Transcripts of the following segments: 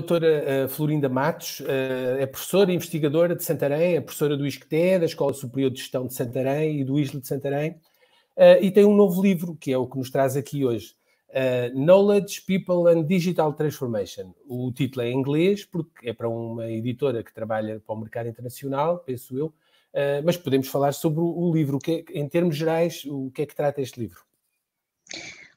doutora Florinda Matos, é professora e investigadora de Santarém, é professora do ISCTE, da Escola Superior de Gestão de Santarém e do ISLE de Santarém, e tem um novo livro, que é o que nos traz aqui hoje, Knowledge, People and Digital Transformation. O título é em inglês, porque é para uma editora que trabalha para o mercado internacional, penso eu, mas podemos falar sobre o livro, que, em termos gerais, o que é que trata este livro?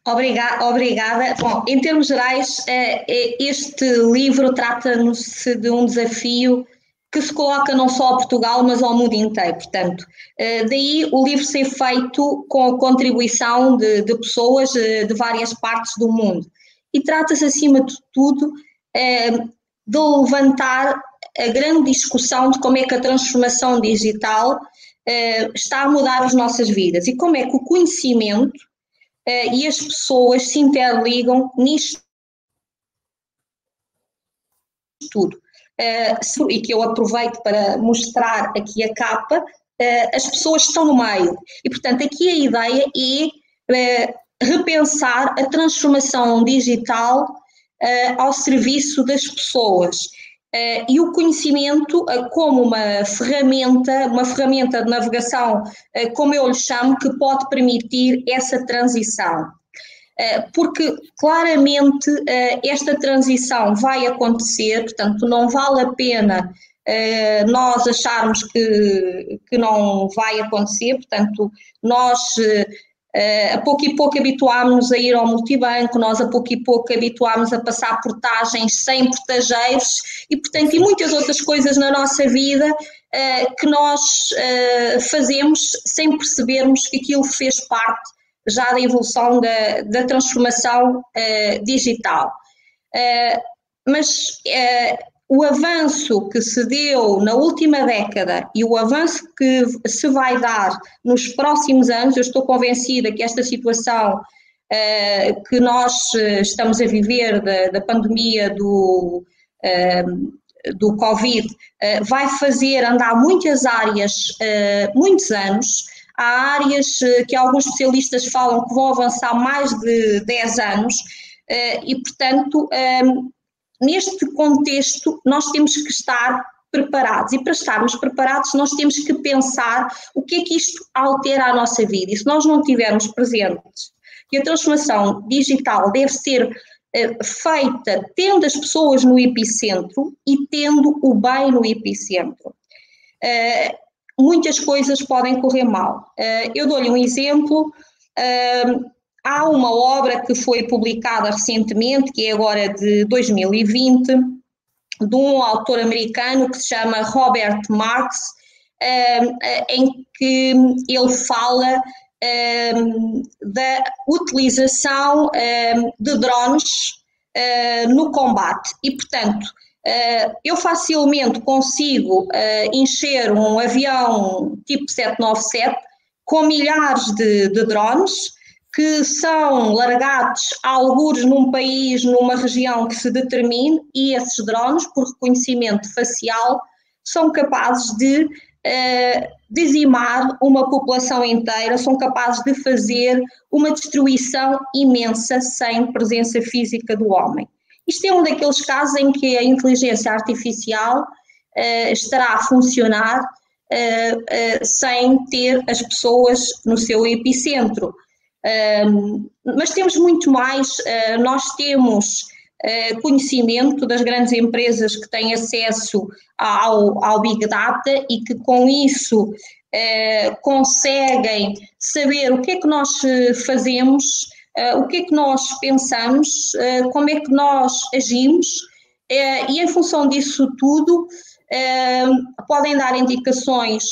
Obrigada, obrigada. Bom, em termos gerais, eh, eh, este livro trata-se de um desafio que se coloca não só a Portugal, mas ao mundo inteiro. Portanto, eh, daí o livro ser feito com a contribuição de, de pessoas de várias partes do mundo. E trata-se, acima de tudo, de levantar a grande discussão de como é que a transformação digital está a mudar as nossas vidas e como é que o conhecimento uh, e as pessoas se interligam nisto tudo. Uh, e que eu aproveito para mostrar aqui a capa, uh, as pessoas estão no meio. E, portanto, aqui a ideia é repensar a transformação digital ao serviço das pessoas. Uh, e o conhecimento uh, como uma ferramenta, uma ferramenta de navegação, uh, como eu lhe chamo, que pode permitir essa transição. porque claramente esta transição vai acontecer, portanto, não vale a pena nós acharmos que, que não vai acontecer, portanto, nós a pouco e pouco habituámos a ir ao multibanco, nós a pouco e pouco habituámos a passar portagens sem portageiros e, portanto, e muitas outras coisas na nossa vida uh, que nós uh, fazemos sem percebermos que aquilo fez parte já da evolução da, da transformação digital. mas o avanço que se deu na última década e o avanço que se vai dar nos próximos anos, eu estou convencida que esta situação uh, que nós eh, estamos a viver da, da pandemia do, uh, do Covid uh, vai fazer andar muitas áreas muitos anos. Há áreas que alguns especialistas falam que vão avançar mais de 10 anos e, portanto, neste contexto, nós temos que estar preparados. E para estarmos preparados, nós temos que pensar o que é que isto altera a nossa vida. E se nós não tivermos presentes que a transformação digital deve ser uh, feita tendo as pessoas no epicentro e tendo o bem no epicentro. Uh, muitas coisas podem correr mal. Uh, eu dou-lhe um exemplo. Há uma obra que foi publicada recentemente, que é agora de 2020, de um autor americano que se chama Robert Marx, ehm, em que ele fala ehm, da utilização ehm, de drones eh, no combate. E, portanto, eh, eu facilmente consigo eh, encher um avião tipo 797 com milhares de, de drones que são largados alguns num país, numa região que se determine, e esses drones, por reconhecimento facial, são capazes de uh, dizimar uma população inteira, são capazes de fazer uma destruição imensa sem presença física do homem. Isto é um daqueles casos em que a inteligência artificial uh, estará a funcionar uh, sem ter as pessoas no seu epicentro mas temos muito mais, uh, nós temos uh, conhecimento das grandes empresas que têm acesso ao, ao Big Data e que com isso uh, conseguem saber o que é que nós fazemos, o que é que nós pensamos, como é que nós agimos. E em função disso tudo podem dar indicações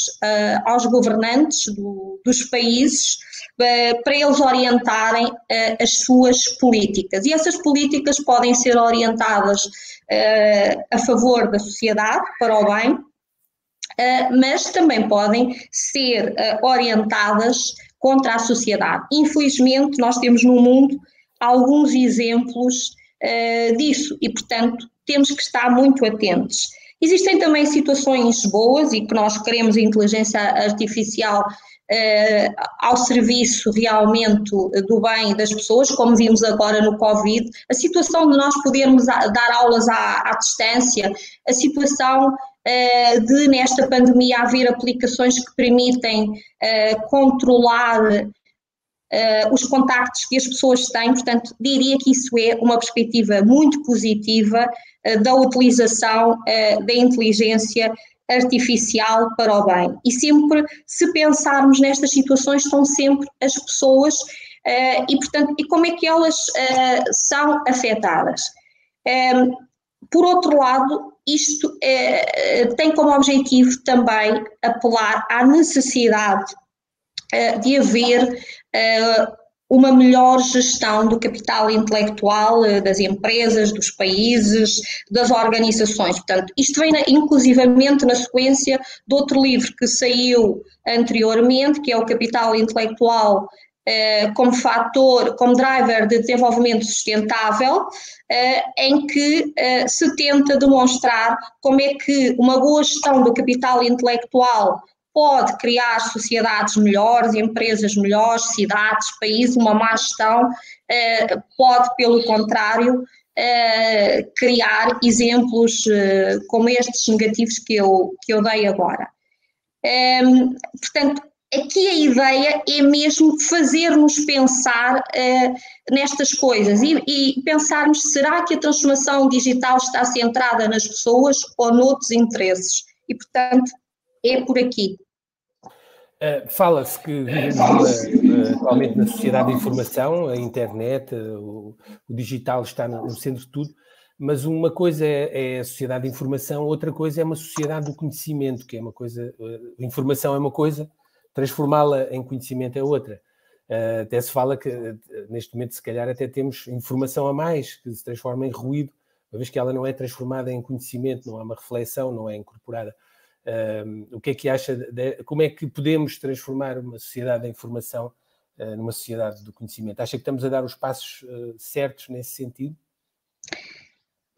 aos governantes do, dos países para eles orientarem eh, as suas políticas. E essas políticas podem ser orientadas eh, a favor da sociedade, para o bem, mas também podem ser orientadas contra a sociedade. Infelizmente, nós temos no mundo alguns exemplos disso e, portanto, temos que estar muito atentos. Existem também situações boas e que nós queremos a inteligência artificial ao serviço realmente do bem das pessoas, como vimos agora no Covid, a situação de nós podermos dar aulas à, à distância, a situação de nesta pandemia haver aplicações que permitem controlar uh, os contactos que as pessoas têm, portanto, diria que isso é uma perspectiva muito positiva da utilização uh, da inteligência artificial para o bem. E sempre, se pensarmos nestas situações, estão sempre as pessoas e, portanto, e como é que elas são afetadas. Por outro lado, isto tem como objetivo também apelar à necessidade de haver uma melhor gestão do capital intelectual das empresas, dos países, das organizações. Portanto, isto vem inclusivamente na sequência de outro livro que saiu anteriormente, que é o Capital Intelectual como fator, como driver de desenvolvimento sustentável, em que se tenta demonstrar como é que uma boa gestão do capital intelectual pode criar sociedades melhores, empresas melhores, cidades, países, uma má gestão eh, pode, pelo contrário, eh, criar exemplos eh, como estes negativos que eu, que eu dei agora. Ehm, portanto, aqui a ideia é mesmo fazer-nos pensar nestas coisas e, e pensarmos: será que a transformação digital está centrada nas pessoas ou noutros interesses? E, portanto, é por aqui. Uh, Fala-se que vivemos uh, atualmente na sociedade de informação, a internet, uh, o, o, digital está no, no, centro de tudo, mas uma coisa é, é, a sociedade de informação, outra coisa é uma sociedade do conhecimento, que é uma coisa, informação é uma coisa, transformá-la em conhecimento é outra. até se fala que neste momento, se calhar, até temos informação a mais que se transforma em ruído, uma vez que ela não é transformada em conhecimento, não há uma reflexão, não é incorporada. Um, o que é que acha? De, como é que podemos transformar uma sociedade da informação uh, numa sociedade do conhecimento? Acha que estamos a dar os passos uh, certos nesse sentido?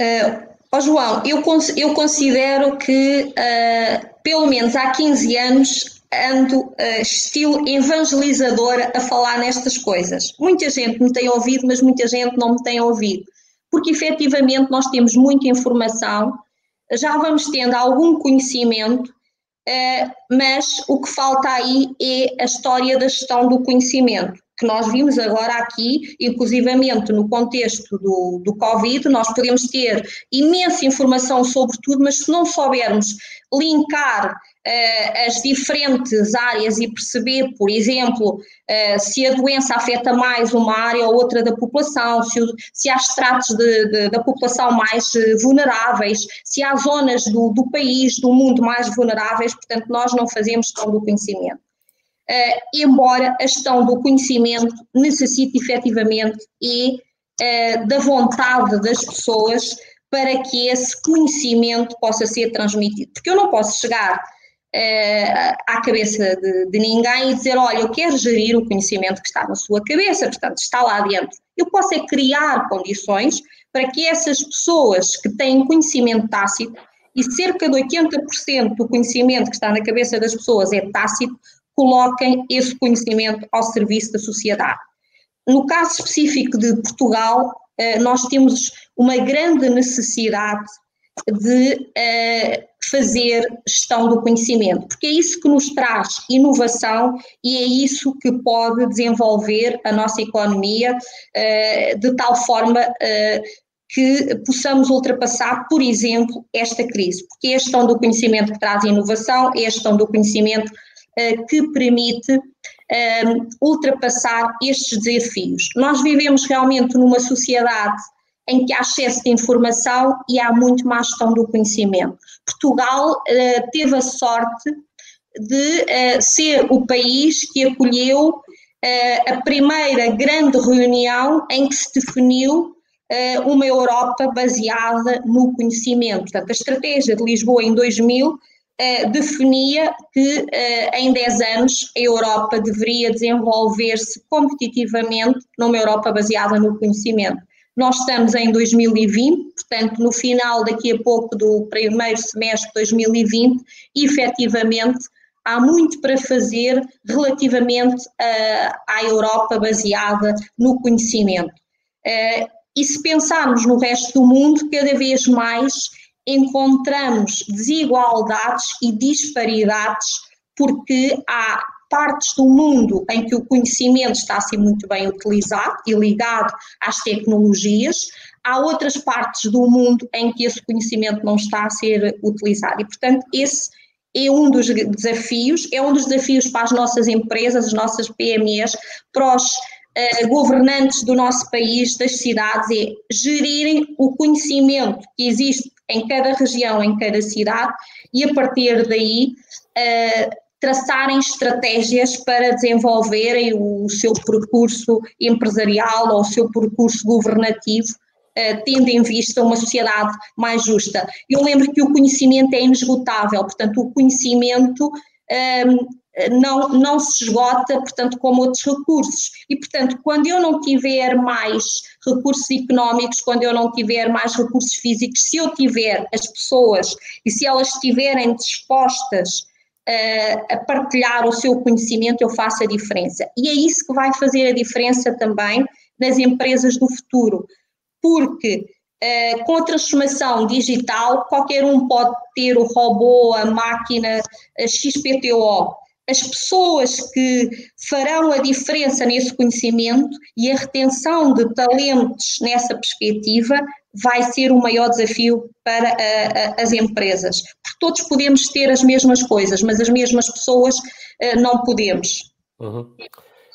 Uh, oh João, eu, eu considero que uh, pelo menos há 15 anos ando estilo evangelizadora a falar nestas coisas. Muita gente me tem ouvido, mas muita gente não me tem ouvido. Porque efetivamente nós temos muita informação, já vamos tendo algum conhecimento, eh, mas o que falta aí é a história da gestão do conhecimento, que nós vimos agora aqui, inclusivamente no contexto do, do Covid, nós podemos ter imensa informação sobre tudo, mas se não soubermos linkar uh, as diferentes áreas e perceber, por exemplo, uh, se a doença afeta mais uma área ou outra da população, se, se há estratos de, de, da população mais uh, vulneráveis, se há zonas do, do país, do mundo mais vulneráveis, portanto, nós não fazemos gestão do conhecimento. Embora a gestão do conhecimento necessite efetivamente e da vontade das pessoas para que esse conhecimento possa ser transmitido. Porque eu não posso chegar uh, à cabeça de, de, ninguém e dizer, olha, eu quero gerir o conhecimento que está na sua cabeça, portanto, está lá dentro. Eu posso é criar condições para que essas pessoas que têm conhecimento tácito, e cerca de 80% do conhecimento que está na cabeça das pessoas é tácito, coloquem esse conhecimento ao serviço da sociedade. No caso específico de Portugal, eh, nós temos uma grande necessidade de uh, fazer gestão do conhecimento, porque é isso que nos traz inovação e é isso que pode desenvolver a nossa economia uh, de tal forma que possamos ultrapassar, por exemplo, esta crise, porque é a gestão do conhecimento que traz inovação, é a gestão do conhecimento que permite ultrapassar estes desafios. Nós vivemos realmente numa sociedade em que há excesso de informação e há muito má gestão do conhecimento. Portugal uh, teve a sorte de ser o país que acolheu a primeira grande reunião em que se definiu uma Europa baseada no conhecimento. Portanto, a estratégia de Lisboa em 2000 definia que em 10 anos a Europa deveria desenvolver-se competitivamente numa Europa baseada no conhecimento. Nós estamos em 2020, portanto, no final daqui a pouco do primeiro semestre de 2020, e efetivamente há muito para fazer relativamente à Europa baseada no conhecimento. E se pensarmos no resto do mundo, cada vez mais encontramos desigualdades e disparidades, porque há partes do mundo em que o conhecimento está a ser muito bem utilizado e ligado às tecnologias, há outras partes do mundo em que esse conhecimento não está a ser utilizado. E, portanto, esse é um dos desafios, é um dos desafios para as nossas empresas, as nossas PMEs, para os uh, governantes do nosso país, das cidades, é gerirem o conhecimento que existe em cada região, em cada cidade, e a partir daí uh, traçarem estratégias para desenvolverem o seu percurso empresarial ou o seu percurso governativo, uh, tendo em vista uma sociedade mais justa. Eu lembro que o conhecimento é inesgotável, portanto, o conhecimento um, não, não se esgota, portanto, como outros recursos. E, portanto, quando eu não tiver mais recursos económicos, quando eu não tiver mais recursos físicos, se eu tiver as pessoas e se elas estiverem dispostas uh, a partilhar o seu conhecimento, eu faço a diferença. E é isso que vai fazer a diferença também nas empresas do futuro, porque Uh, com a transformação digital, qualquer um pode ter o robô, a máquina, a XPTO, as pessoas que farão a diferença nesse conhecimento e a retenção de talentos nessa perspectiva vai ser o maior desafio para a, a, as empresas. Porque todos podemos ter as mesmas coisas, mas as mesmas pessoas uh, não podemos. Uhum.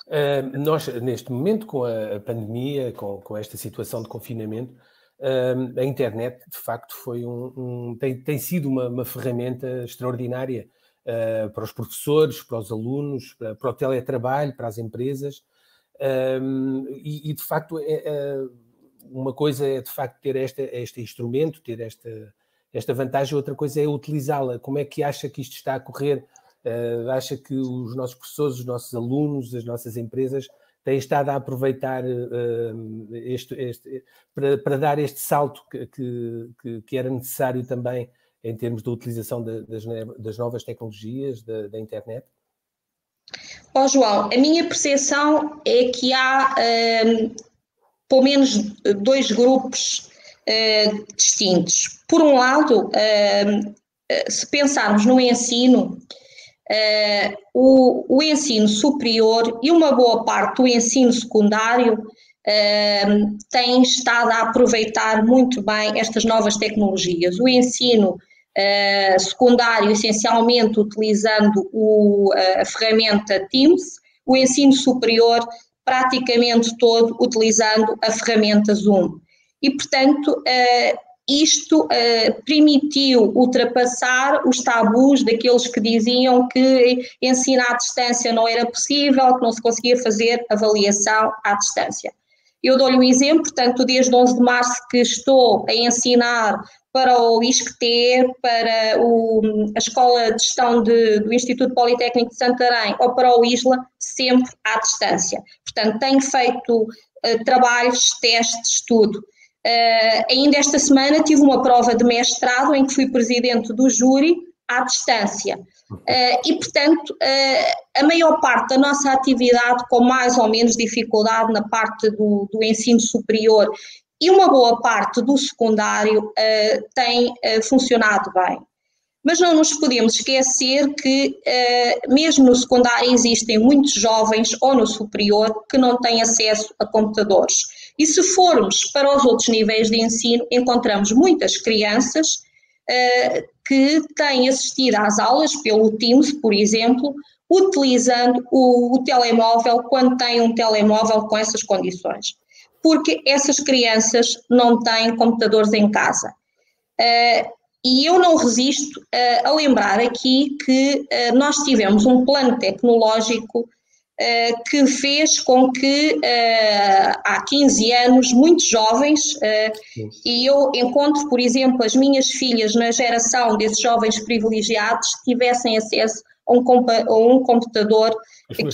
Uh, nós, neste momento, com a pandemia, com, com esta situação de confinamento, uh, a internet, de facto, foi um, um tem, tem sido uma, uma ferramenta extraordinária para os professores, para os alunos, para, para o teletrabalho, para as empresas. E, e, de facto, é, é, uma coisa é de facto ter esta, este instrumento, ter esta, esta vantagem, outra coisa é utilizá-la. Como é que acha que isto está a correr? Uh, acha que os nossos professores, os nossos alunos, as nossas empresas têm estado a aproveitar uh, este, este, para, para, dar este salto que, que, que, era necessário também em termos de utilização de, das, das, novas tecnologias da, da internet? Ó oh, João, a minha percepção é que há um, pelo menos dois grupos uh, distintos. Por um lado, uh, se pensarmos no ensino, uh, o, o, ensino superior e uma boa parte do ensino secundário tem estado a aproveitar muito bem estas novas tecnologias. O ensino uh, secundário, essencialmente utilizando o, a ferramenta Teams, o ensino superior, praticamente todo utilizando a ferramenta Zoom. E, portanto, uh, isto permitiu ultrapassar os tabus daqueles que diziam que ensinar à distância não era possível, que não se conseguia fazer avaliação à distância. Eu dou-lhe um exemplo, portanto, desde 11 de março que estou a ensinar para o ISCTE, para o, a Escola de Gestão de, do Instituto Politécnico de Santarém ou para o ISLA, sempre à distância. Portanto, tenho feito uh, trabalhos, testes, tudo. Uh, ainda esta semana tive uma prova de mestrado em que fui presidente do júri à distância. Uh, e, portanto, uh, a maior parte da nossa atividade, com mais ou menos dificuldade na parte do, do ensino superior e uma boa parte do secundário uh, tem uh, funcionado bem. Mas não nos podemos esquecer que, uh, mesmo no secundário, existem muitos jovens ou no superior que não têm acesso a computadores. E se formos para os outros níveis de ensino, encontramos muitas crianças que têm assistido às aulas pelo Teams, por exemplo, utilizando o, o telemóvel quando têm um telemóvel com essas condições porque essas crianças não têm computadores em casa. Uh, e eu não resisto uh, a lembrar aqui que uh, nós tivemos um plano tecnológico que fez com que há 15 anos muitos jovens, e eu encontro, por exemplo, as minhas filhas na geração desses jovens privilegiados, tivessem acesso a um, a um computador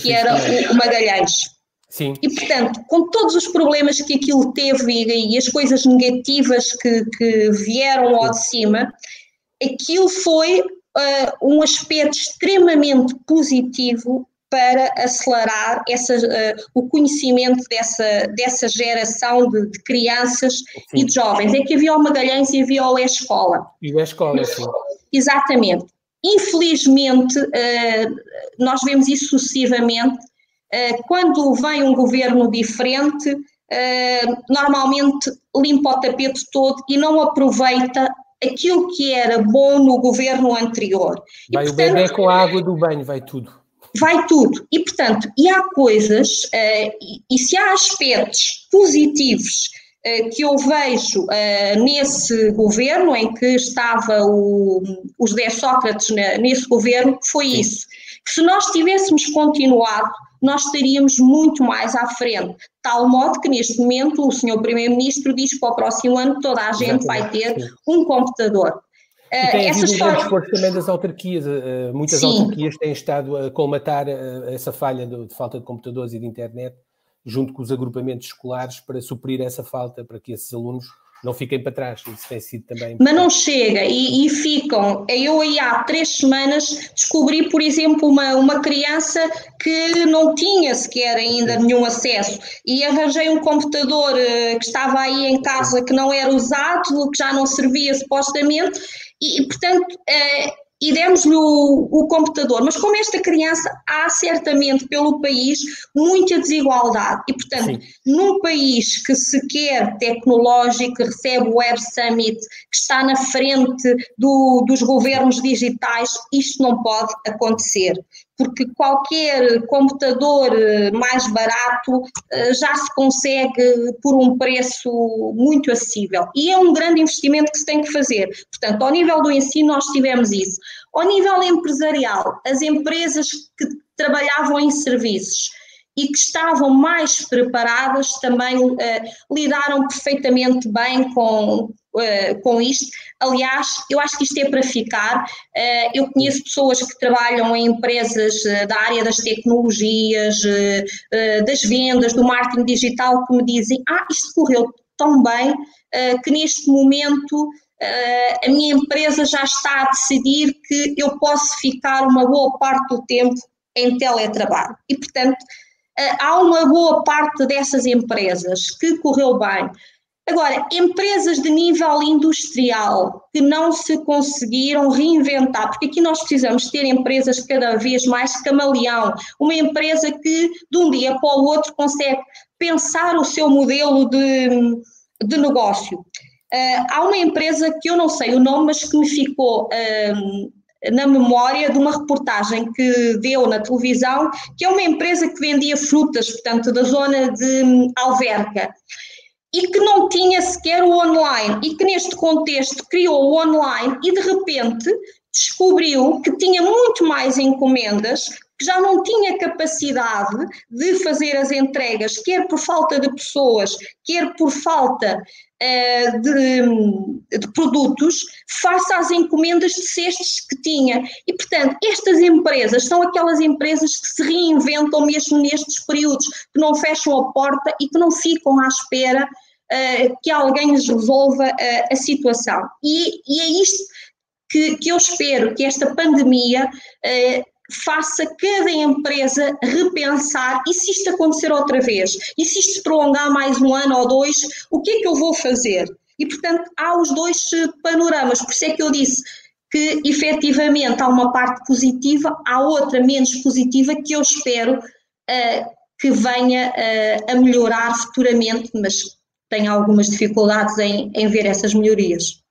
que era o Magalhães. Sim. E, portanto, com todos os problemas que aquilo teve e, e as coisas negativas que, que vieram ao de cima, aquilo foi um aspecto extremamente positivo para acelerar essa, uh, o conhecimento dessa, dessa geração de, de crianças sim. e de jovens. É que havia o Magalhães e havia o E-Escola. E o E-Escola, sim. Exatamente. Infelizmente, uh, nós vemos isso sucessivamente. Uh, quando vem um governo diferente, normalmente limpa o tapete todo e não aproveita aquilo que era bom no governo anterior. Vai e, portanto, o bebê com a água do banho, vai tudo vai tudo. E, portanto, e há coisas, uh, e, se há aspectos positivos que eu vejo nesse governo, em que estava o, os 10 Sócrates na, nesse governo, foi Sim. isso. Que se nós tivéssemos continuado, nós estaríamos muito mais à frente. Tal modo que, neste momento, o senhor Primeiro-Ministro diz que para o próximo ano toda a gente vai ter um computador. E tem havido um grande esforço também das autarquias. Eh, muitas Sim. autarquias têm estado a colmatar eh, essa falha de, de, falta de computadores e de internet, junto com os agrupamentos escolares, para suprir essa falta, para que esses alunos não fiquem para trás. Isso tem sido também. Mas não chega e, e, ficam. Eu aí há três semanas descobri, por exemplo, uma, uma criança que não tinha sequer ainda nenhum acesso e arranjei um computador uh, que estava aí em casa que não era usado, que já não servia supostamente e, portanto, uh, e demos-lhe o, o, computador. Mas como esta criança, há certamente pelo país muita desigualdade. E, portanto, Sim. num país que se quer tecnológico, que recebe o Web Summit, que está na frente do, dos governos digitais, isto não pode acontecer porque qualquer computador eh, mais barato eh, já se consegue por um preço muito acessível. E é um grande investimento que se tem que fazer. Portanto, ao nível do ensino, nós tivemos isso. Ao nível empresarial, as empresas que trabalhavam em serviços e que estavam mais preparadas também uh, lidaram perfeitamente bem com, uh, com isto. Aliás, eu acho que isto é para ficar. Uh, eu conheço pessoas que trabalham em empresas da área das tecnologias, das vendas, do marketing digital, que me dizem: Ah, isto correu tão bem que neste momento. a minha empresa já está a decidir que eu posso ficar uma boa parte do tempo em teletrabalho. E, portanto, há uma boa parte dessas empresas que correu bem. Agora, empresas de nível industrial que não se conseguiram reinventar, porque aqui nós precisamos ter empresas cada vez mais camaleão, uma empresa que de um dia para o outro consegue pensar o seu modelo de, de negócio. Uh, há uma empresa que eu não sei o nome, mas que me ficou uh, na memória de uma reportagem que deu na televisão, que é uma empresa que vendia frutas, portanto, da zona de hum, Alverca, e que não tinha sequer o online, e que neste contexto criou o online e de repente descobriu que tinha muito mais encomendas, já não tinha capacidade de fazer as entregas, quer por falta de pessoas, quer por falta uh, de, de, produtos, face às encomendas de cestos que tinha. E, portanto, estas empresas são aquelas empresas que se reinventam mesmo nestes períodos, que não fecham a porta e que não ficam à espera uh, que alguém lhes resolva uh, a situação. E, e é isto que, que, eu espero que esta pandemia uh, faça cada empresa repensar e se isto acontecer outra vez, e se isto prolongar mais um ano ou dois, o que é que eu vou fazer? E portanto há os dois panoramas, por isso é que eu disse que efetivamente há uma parte positiva, há outra menos positiva que eu espero uh, que venha uh, a melhorar futuramente, mas tenho algumas dificuldades em, em ver essas melhorias.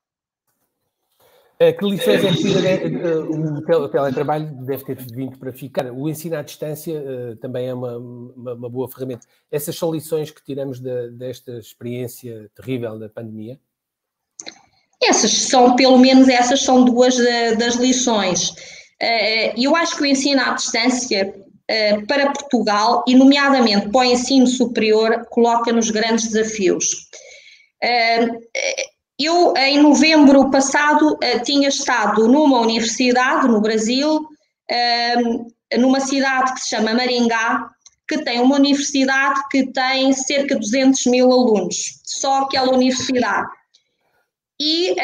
Que lições é que o teletrabalho deve ter vindo para ficar? O ensino à distância uh, também é uma, uma, uma, boa ferramenta. Essas são lições que tiramos de, desta experiência terrível da pandemia? Essas são, pelo menos essas são duas das lições. Uh, eu acho que o ensino à distância para Portugal, e nomeadamente para o ensino superior, coloca-nos grandes desafios. Eu, em novembro passado, eh, tinha estado numa universidade no Brasil, ehm, numa cidade que se chama Maringá, que tem uma universidade que tem cerca de 200 mil alunos, só aquela universidade. E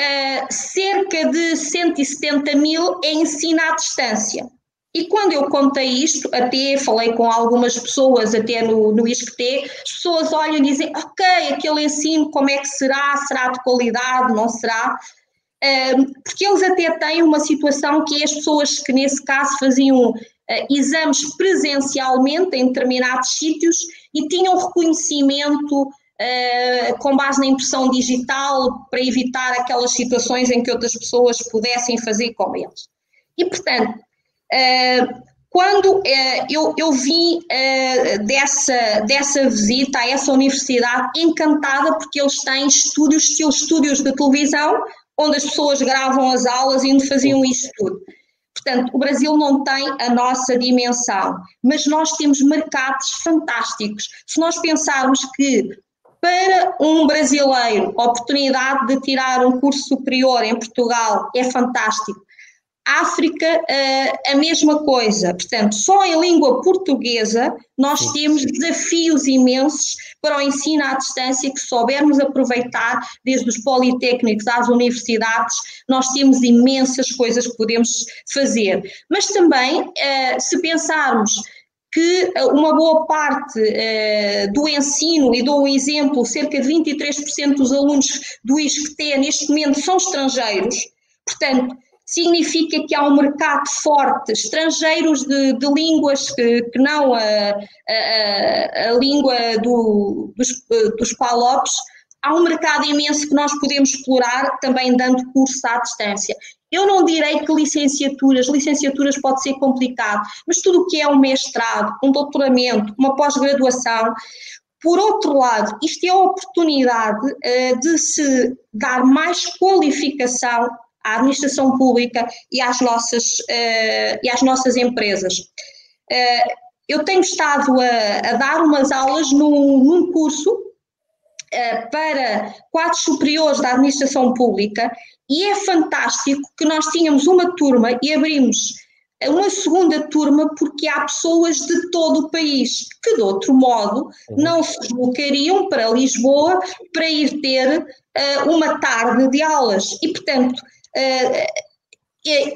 cerca cerca de 170 mil é ensino à distância. E quando eu contei isto, até falei com algumas pessoas, até no, no as pessoas olham e dizem, ok, aquele ensino, como é que será? Será de qualidade? Não será? porque eles até têm uma situação que é as pessoas que nesse caso faziam uh, exames presencialmente em determinados sítios e tinham reconhecimento uh, com base na impressão digital para evitar aquelas situações em que outras pessoas pudessem fazer com eles. E, portanto, quando eu, eu vim dessa, dessa visita a essa universidade encantada porque eles têm estúdios, estilo estúdios de televisão, onde as pessoas gravam as aulas e onde faziam isso tudo. Portanto, o Brasil não tem a nossa dimensão, mas nós temos mercados fantásticos. Se nós pensarmos que para um brasileiro a oportunidade de tirar um curso superior em Portugal é fantástico, África, uh, a mesma coisa. Portanto, só em língua portuguesa nós temos desafios imensos para o ensino à distância que soubermos aproveitar, desde os politécnicos às universidades, nós temos imensas coisas que podemos fazer. Mas também, uh, se pensarmos que uma boa parte do ensino, e dou um exemplo, cerca de 23% dos alunos do ISCTE neste momento são estrangeiros, portanto, significa que há um mercado forte, estrangeiros de, de línguas que, que não a, a, a língua do, dos, dos PALOPs, há um mercado imenso que nós podemos explorar também dando curso à distância. Eu não direi que licenciaturas, licenciaturas pode ser complicado, mas tudo o que é um mestrado, um doutoramento, uma pós-graduação, por outro lado, isto é a oportunidade uh, de se dar mais qualificação à administração pública e às nossas, uh, e às nossas empresas. Uh, eu tenho estado a, a, dar umas aulas num, num curso uh, para quadros superiores da administração pública e é fantástico que nós tínhamos uma turma e abrimos uma segunda turma porque há pessoas de todo o país que de outro modo uhum. não se deslocariam para Lisboa para ir ter uh, uma tarde de aulas e portanto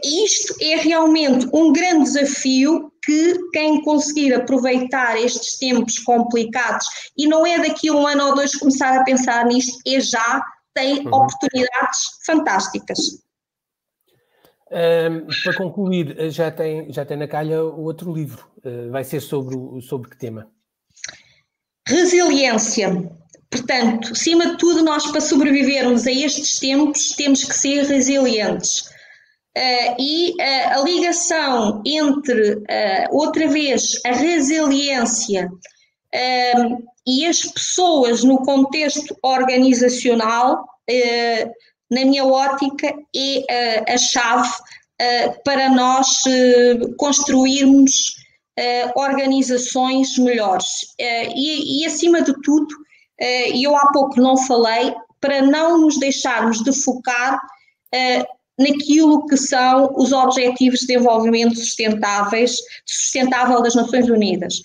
isto é realmente um grande desafio que quem conseguir aproveitar estes tempos complicados e não é daqui a um ano ou dois começar a pensar nisto, é já, tem uhum. oportunidades fantásticas. Um, para concluir, já tem, já tem na calha o outro livro. Uh, vai ser sobre, sobre que tema? Resiliência. Portanto, acima de tudo, nós para sobrevivermos a estes tempos temos que ser resilientes. Uh, e uh, a ligação entre, uh, outra vez, a resiliência e as pessoas no contexto organizacional, na minha ótica, é a chave para nós construirmos organizações melhores. E, e, acima de tudo, e eu há pouco não falei, para não nos deixarmos de focar eh, naquilo que são os Objetivos de Desenvolvimento Sustentáveis, sustentável das Nações Unidas.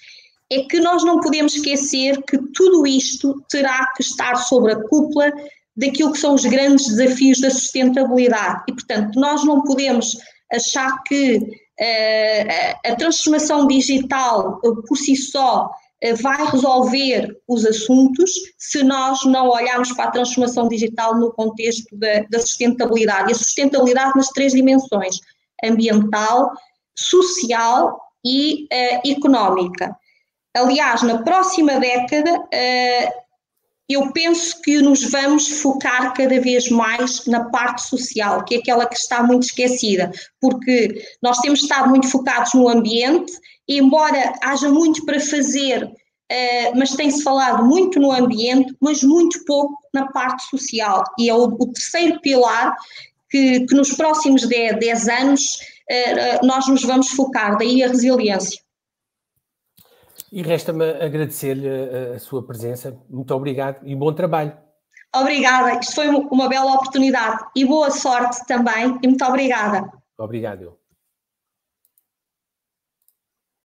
É que nós não podemos esquecer que tudo isto terá que estar sobre a cúpula daquilo que são os grandes desafios da sustentabilidade. E, portanto, nós não podemos achar que uh, a transformação digital por si só eh, vai resolver os assuntos se nós não olharmos para a transformação digital no contexto da, da sustentabilidade. E a sustentabilidade nas três dimensões: ambiental, social e uh, económica. Aliás, na próxima década, uh, eu penso que nos vamos focar cada vez mais na parte social, que é aquela que está muito esquecida, porque nós temos estado muito focados no ambiente embora haja muito para fazer, uh, mas tem-se falado muito no ambiente, mas muito pouco na parte social. E é o, terceiro pilar que, que, nos próximos 10, 10 anos uh, nós nos vamos focar, daí a resiliência. E resta-me agradecer-lhe a, a sua presença. Muito obrigado e bom trabalho. Obrigada, isto foi uma bela oportunidade e boa sorte também, e muito obrigada. Obrigado.